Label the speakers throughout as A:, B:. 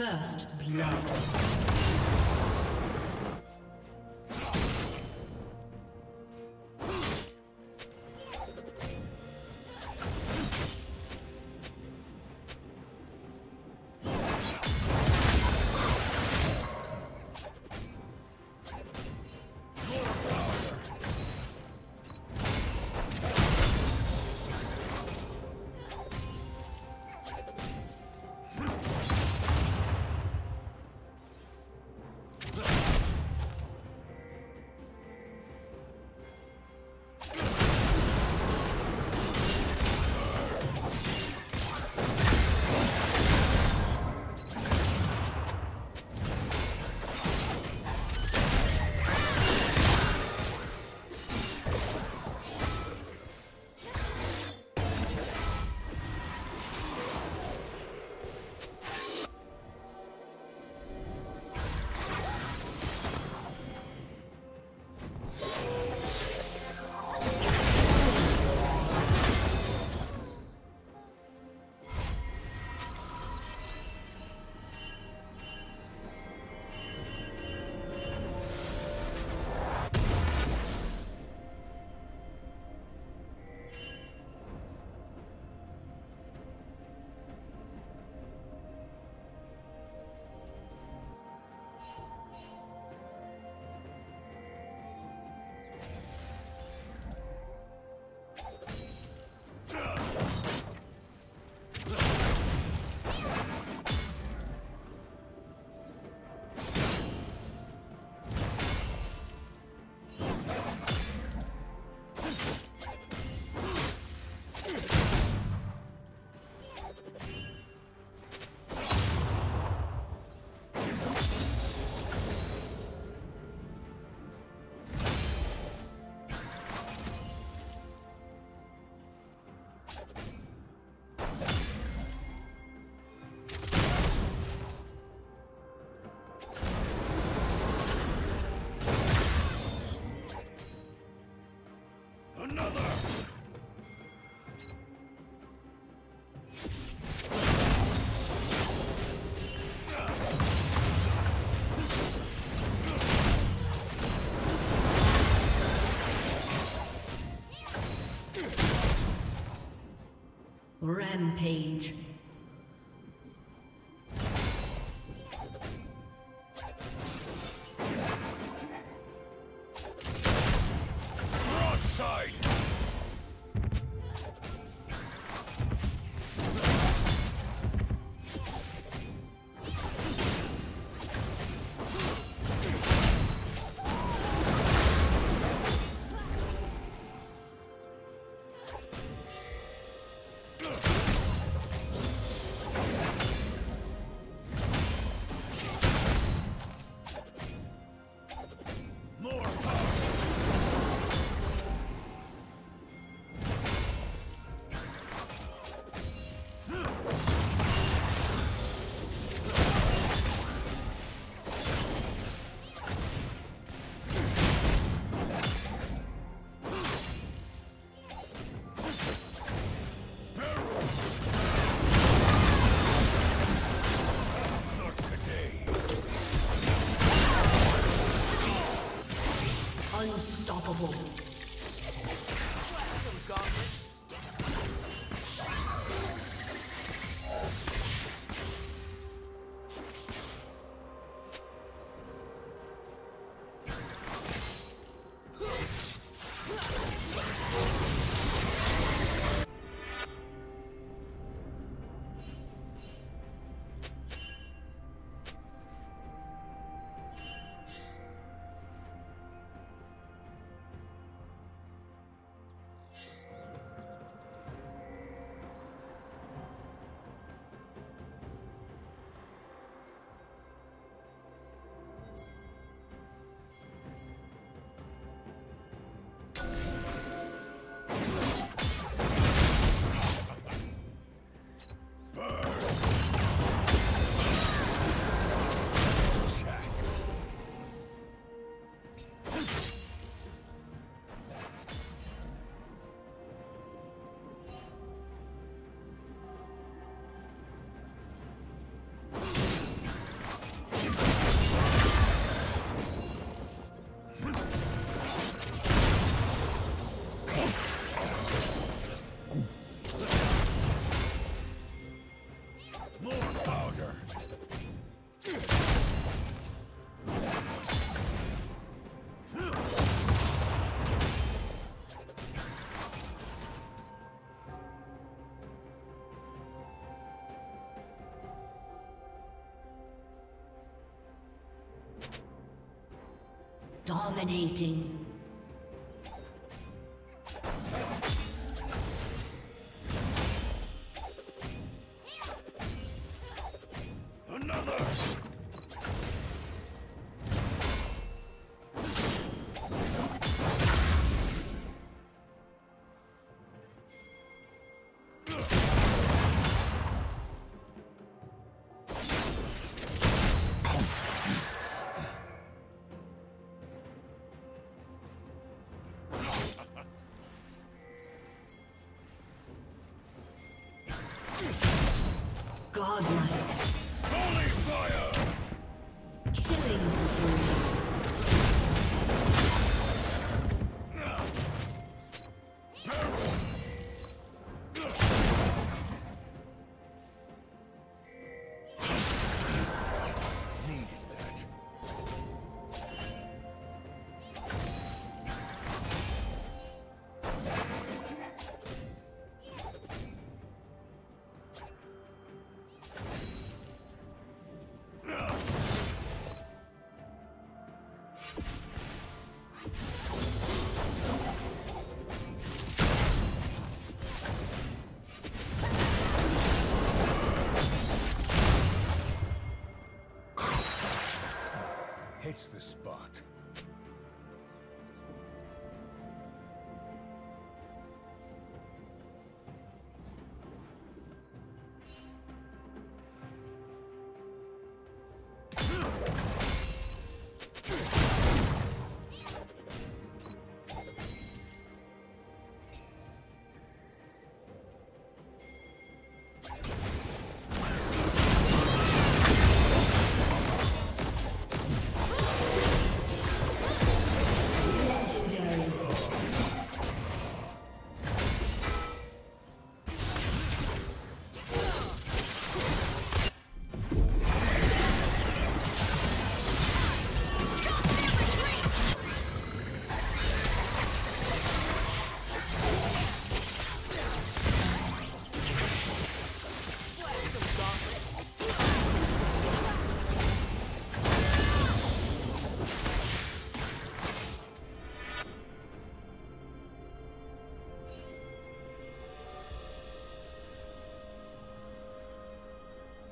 A: First blood. Rampage. Unstoppable. Dominating. That's the
B: spirit.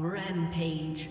B: Rampage.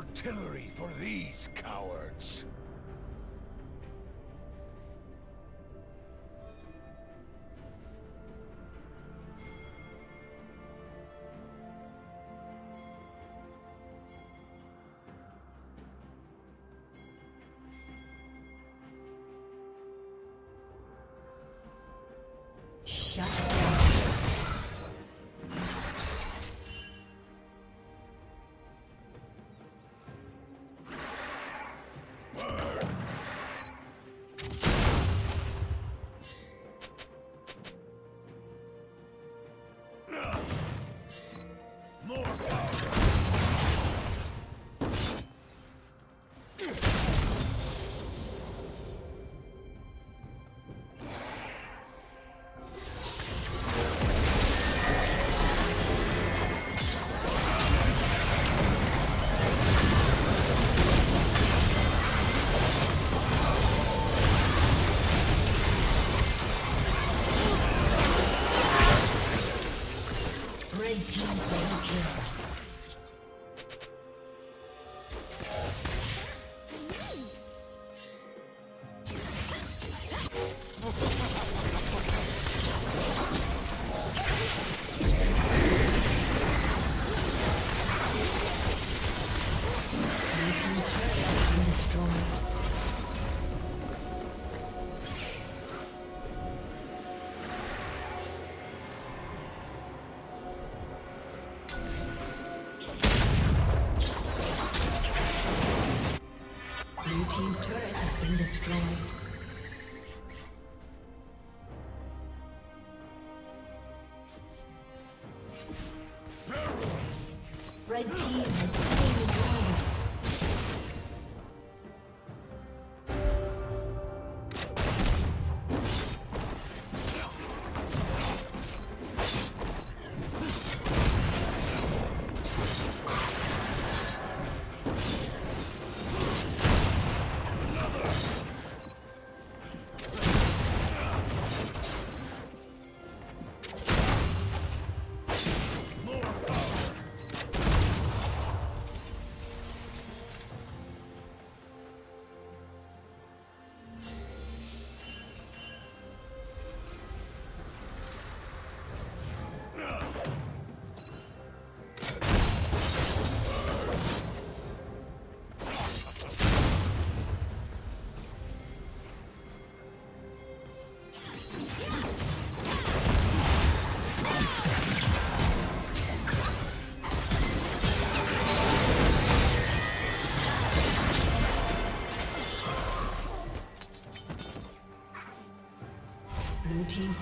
A: Artillery for these cowards.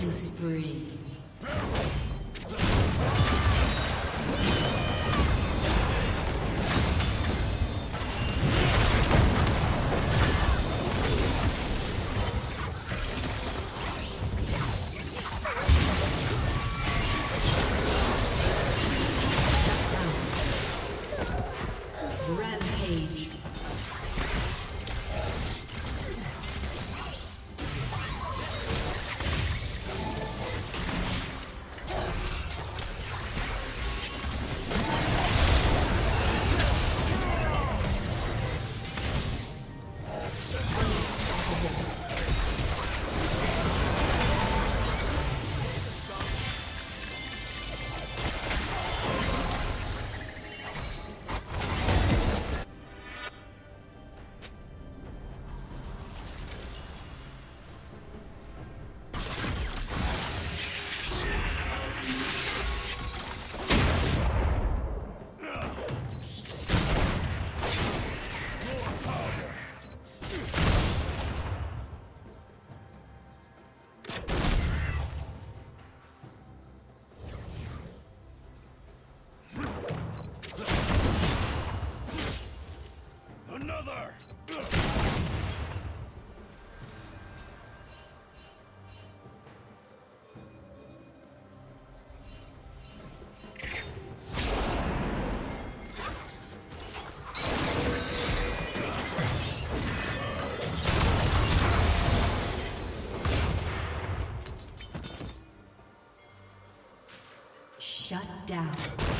B: Killing spree. down.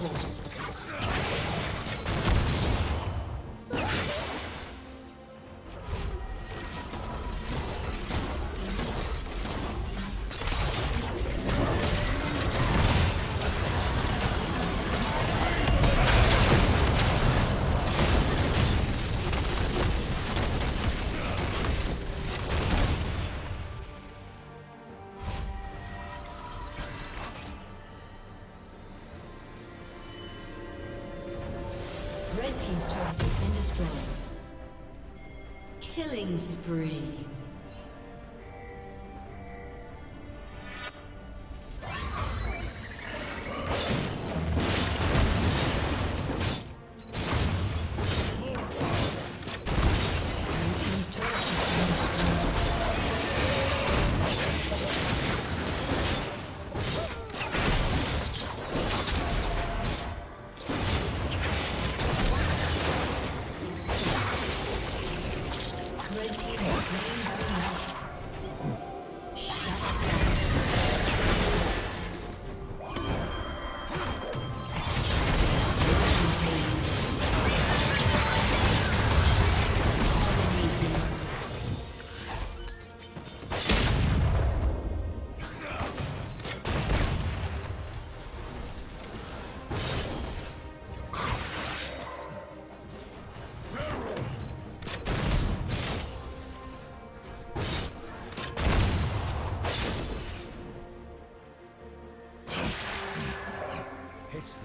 B: unstoppable. Spree.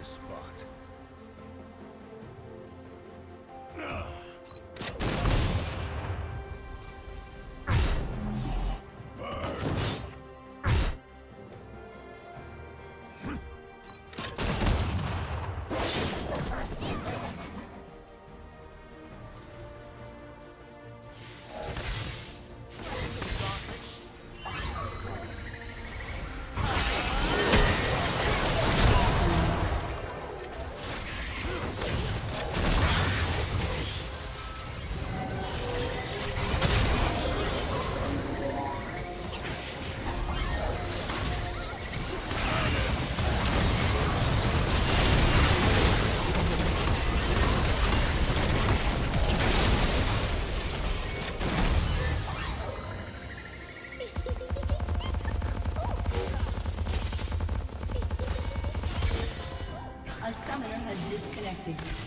B: spot. connected.